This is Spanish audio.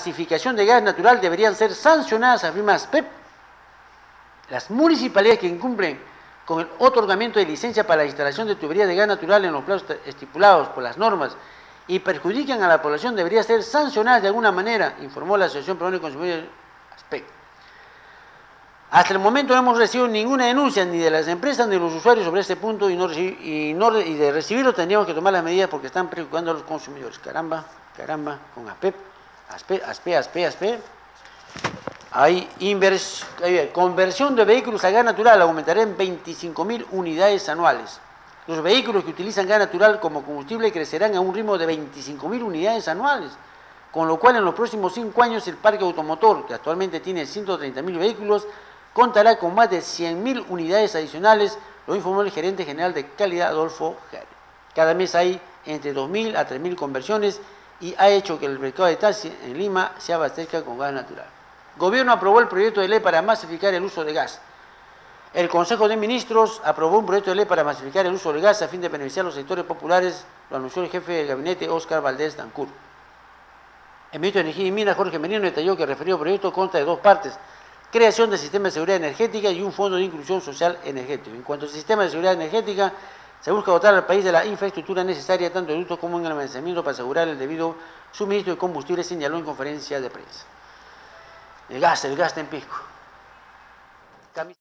masificación de gas natural deberían ser sancionadas, afirma ASPEP. Las municipalidades que incumplen con el otorgamiento de licencia para la instalación de tuberías de gas natural en los plazos estipulados por las normas y perjudican a la población deberían ser sancionadas de alguna manera, informó la Asociación Peruana de Consumidores ASPEC. Hasta el momento no hemos recibido ninguna denuncia ni de las empresas ni de los usuarios sobre este punto y, no de recibirlo tendríamos que tomar las medidas porque están preocupando a los consumidores. Caramba, caramba, con ASPEP, ASPE, ASPE, ASPE. Hay, conversión de vehículos a gas natural aumentará en 25.000 unidades anuales. Los vehículos que utilizan gas natural como combustible crecerán a un ritmo de 25.000 unidades anuales, con lo cual en los próximos cinco años el parque automotor, que actualmente tiene 130.000 vehículos, contará con más de 100.000 unidades adicionales, lo informó el gerente general de calidad Adolfo Jare. Cada mes hay entre 2.000 a 3.000 conversiones y ha hecho que el mercado de taxi en Lima se abastezca con gas natural. Gobierno aprobó el proyecto de ley para masificar el uso de gas. El Consejo de Ministros aprobó un proyecto de ley para masificar el uso del gas a fin de beneficiar a los sectores populares, lo anunció el jefe del gabinete Óscar Valdés Dancur. El ministro de Energía y Minas, Jorge Merino, detalló que el referido proyecto consta de dos partes, creación del sistema de seguridad energética y un fondo de inclusión social energético. En cuanto al sistema de seguridad energética, se busca dotar al país de la infraestructura necesaria tanto en uso como en almacenamiento para asegurar el debido suministro de combustible, señaló en conferencia de prensa. El gas, el gas en pisco.